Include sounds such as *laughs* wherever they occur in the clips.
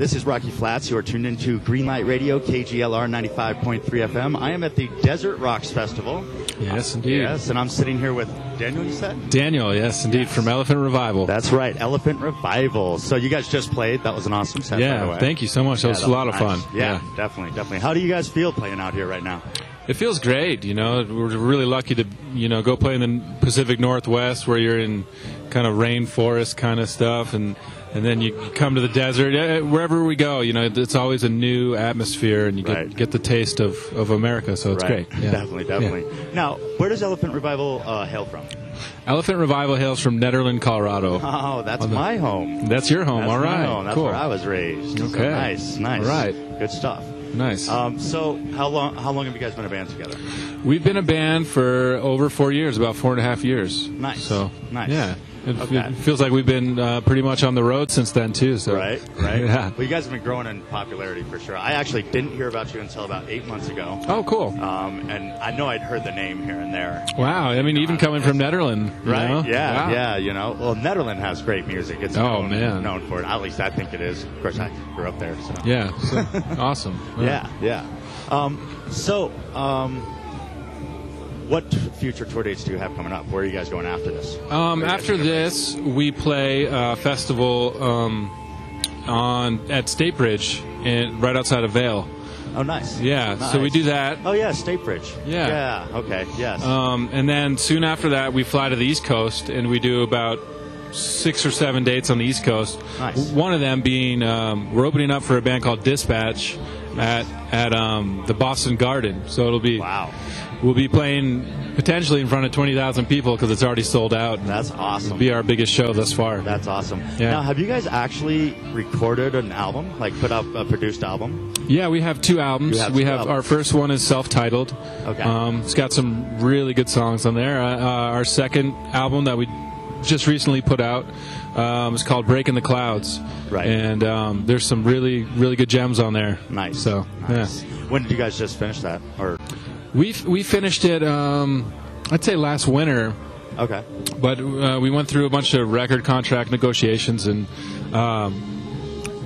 This is Rocky Flats. You are tuned into Greenlight Radio, KGLR 95.3 FM. I am at the Desert Rocks Festival. Yes, indeed. Yes, and I'm sitting here with Daniel, you said? Daniel, yes, indeed, from Elephant Revival. That's right, Elephant Revival. So you guys just played. That was an awesome set, yeah, thank you so much. That Yeah, was a lot of nice. fun. Yeah, definitely, definitely. How do you guys feel playing out here right now? It feels great, you know. We're really lucky to, you know, go play in the Pacific Northwest where you're in kind of rainforest kind of stuff and and then you come to the desert. Wherever we go, you know, it's always a new atmosphere and you get Right. get the taste of, of America, so it's right. great. Yeah. Definitely, definitely. Now, where does Elephant Revival uh, hail from? Elephant Revival hails from Nederland, Colorado. *laughs* Oh, that's the- my home. That's your home. That's All my home. That's cool. where I was raised. So Okay. nice, nice. All right. Good stuff. Nice. Um, so, how long? How long have you guys been a band together? We've been a band for over four years, about four and a half years. Nice. So Nice. Yeah. It, Okay. it feels like we've been uh, pretty much on the road since then too. So Right, right. *laughs* yeah. Well, you guys have been growing in popularity for sure. I actually didn't hear about you until about eight months ago. Oh, cool. Um, and I know I'd heard the name here and there. Wow. I mean, even coming from Netherlands, Right? know? Yeah, Wow. yeah. You know, well, Netherlands has great music. It's Oh, known, man. known for it. At least I think it is. Of course, I grew up there. So. Yeah. So, awesome. *laughs* Yeah, yeah. Um, so, um, what future tour dates do you have coming up? Where are you guys going after this? Um, Where are you guys after this, we play a festival um, on at State Bridge, in, right outside of Vail. Oh, nice. Yeah. So we do that. Oh, yeah, State Bridge. Yeah. Yeah. Okay. Yes. Um, and then soon after that, we fly to the East Coast and we do about six or seven dates on the East Coast. Nice. One of them being um, we're opening up for a band called Dispatch at at um, the Boston Garden. So it'll be wow. we'll be playing potentially in front of twenty thousand people because it's already sold out. That's awesome. It'll be our biggest show thus far. That's awesome. Yeah. Now, have you guys actually recorded an album, like put up a produced album? Yeah, we have two albums. Have we two have albums. our first one is self-titled. Okay. Um, it's got some really good songs on there. Uh, uh, our second album that we just recently put out um, is called "Break in the Clouds." Right. And um, there's some really really good gems on there. Nice. So nice. yeah, When did you guys just finish that? Or we we finished it. Um, I'd say last winter. okay. but uh, we went through a bunch of record contract negotiations and um,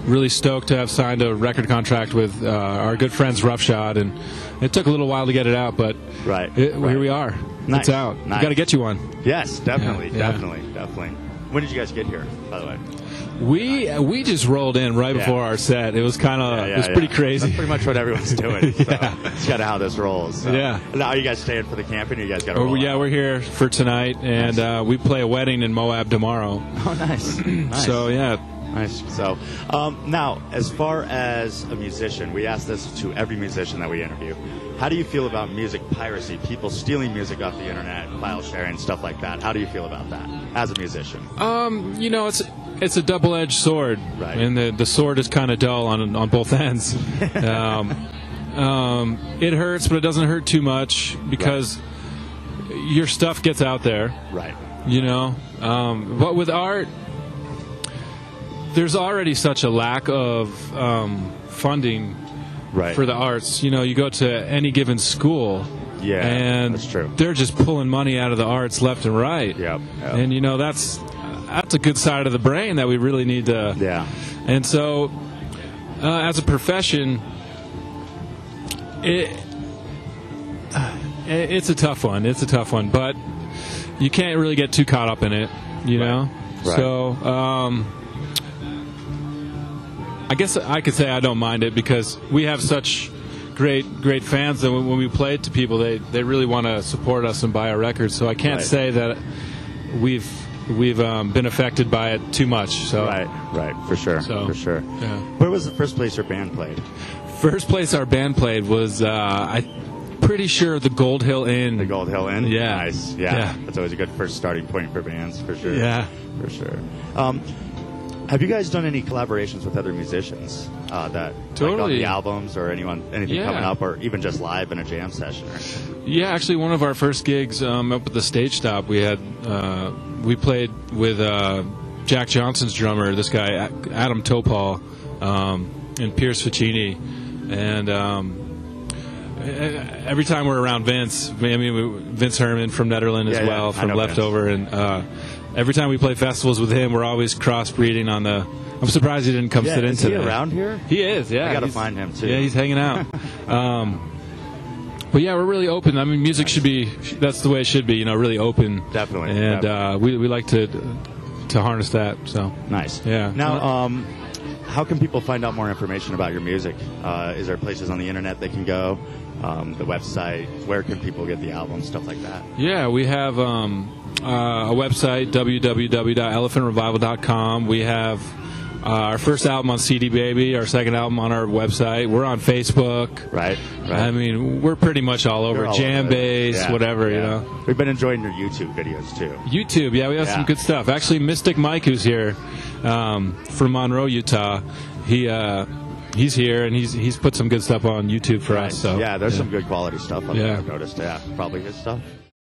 really stoked to have signed a record contract with uh, our good friends Ruff Shod and it took a little while to get it out but Right. it, right. here we are Nice. it's out Nice. got to get you one Yes, definitely, Yeah, yeah. definitely, definitely. When did you guys get here, by the way? we we just rolled in right Yeah. before our set it was kind of Yeah, yeah, it was yeah. pretty crazy That's pretty much what everyone's *laughs* doing. so Yeah. It's kind of how this rolls. so. Yeah. Now, are you guys staying for the camping, or you guys got to Oh, roll yeah out? we're here for tonight and uh, we play a wedding in Moab tomorrow Oh, nice. *clears throat* nice. so yeah Nice. So, um, now, as far as a musician, we ask this to every musician that we interview. How do you feel about music piracy? People stealing music off the internet, file sharing, stuff like that. How do you feel about that as a musician? Um, you know, it's it's a double-edged sword, Right. and the the sword is kind of dull on on both ends. *laughs* um, um, it hurts, but it doesn't hurt too much because your stuff gets out there. Right. You know, um, but with art, there's already such a lack of um, funding Right. for the arts. You know, you go to any given school. Yeah, and that's true. They're just pulling money out of the arts left and right. Yep, yep. And you know that's that's a good side of the brain that we really need to. Yeah. And so, uh, as a profession, it it- it's a tough one. It's a tough one, but you can't really get too caught up in it. You know. Right. So. Um, I guess I could say I don't mind it because we have such great great fans that when we play it to people, they, they really want to support us and buy our records. So I can't Right. say that we've we've um, been affected by it too much. So Right. Right. For sure. So, for sure. yeah. Where was the first place your band played? first place our band played was uh, I'm pretty sure the Gold Hill Inn. The Gold Hill Inn. Yeah. Nice. Yeah. Yeah. That's always a good first starting point for bands, for sure. Yeah. For sure. Um, have you guys done any collaborations with other musicians uh, that like on the albums or anyone anything Yeah. coming up or even just live in a jam session? Or, Yeah, actually, one of our first gigs um, up at the stage stop, we had uh, we played with uh, Jack Johnson's drummer, this guy Adam Topol, um, and Pierce Ficini, and um, every time we're around Vince, I mean Vince Herman from Netherlands Yeah, as yeah, well I from know Vince. Leftover, and uh, every time we play festivals with him, we're always crossbreeding on the. I'm surprised he didn't come Yeah, sit in is he around here? He is, yeah. I gotta He's- find him, too. Yeah, he's hanging out. *laughs* um, but yeah, we're really open. I mean, music should be that's the way it should be. You know, really open. Definitely, And definitely. Uh, we we like to to harness that. So Nice. Yeah. Now, um, how can people find out more information about your music? Uh, is there places on the internet they can go? Um, the website? Where can people get the album? Stuff like that. Yeah, we have um, uh, a website, www.elephantrevival.com. We have uh, our first album on CD Baby, our second album on our website. We're on Facebook. Right. Right. I mean, we're pretty much all over. All Jam over base, Yeah, whatever, you know. We've been enjoying your YouTube videos too. YouTube, yeah, we have some good stuff. Actually, Mystic Mike, who's here um, from Monroe, Utah, he uh, he's here and he's he's put some good stuff on YouTube for us. So yeah, there's some good quality stuff on Yeah. I've noticed. Yeah, probably his stuff.